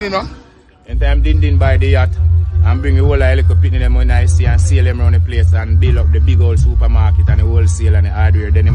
you know. And time din din by the yacht and bring a whole of little picnic them when I see and sail them around the place and build up the big old supermarket and the wholesale and the hardware. Then